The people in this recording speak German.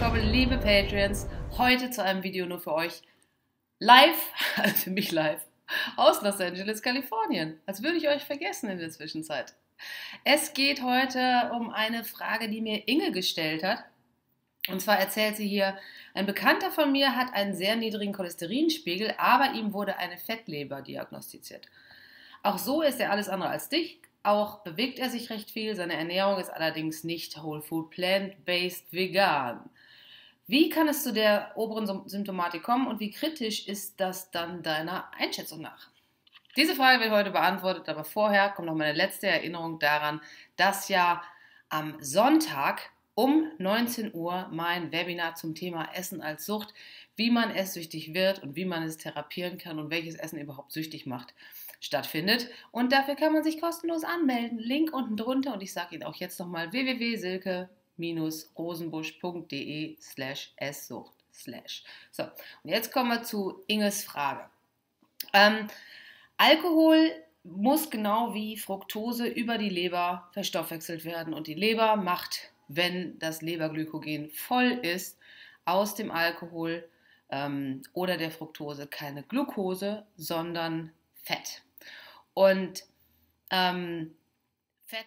willkommen, liebe Patreons. Heute zu einem Video nur für euch. Live, also für mich live, aus Los Angeles, Kalifornien. Als würde ich euch vergessen in der Zwischenzeit. Es geht heute um eine Frage, die mir Inge gestellt hat. Und zwar erzählt sie hier, ein Bekannter von mir hat einen sehr niedrigen Cholesterinspiegel, aber ihm wurde eine Fettleber diagnostiziert. Auch so ist er alles andere als dicht, auch bewegt er sich recht viel, seine Ernährung ist allerdings nicht Whole Food Plant-Based Vegan. Wie kann es zu der oberen Symptomatik kommen und wie kritisch ist das dann deiner Einschätzung nach? Diese Frage wird heute beantwortet, aber vorher kommt noch meine letzte Erinnerung daran, dass ja am Sonntag um 19 Uhr mein Webinar zum Thema Essen als Sucht, wie man es süchtig wird und wie man es therapieren kann und welches Essen überhaupt süchtig macht, stattfindet. Und dafür kann man sich kostenlos anmelden. Link unten drunter und ich sage Ihnen auch jetzt nochmal www.silke-rosenbusch.de slash Esssucht slash. So, und jetzt kommen wir zu Inges Frage. Ähm, Alkohol muss genau wie Fructose über die Leber verstoffwechselt werden und die Leber macht wenn das Leberglykogen voll ist, aus dem Alkohol ähm, oder der Fructose keine Glucose, sondern Fett. Und ähm, Fett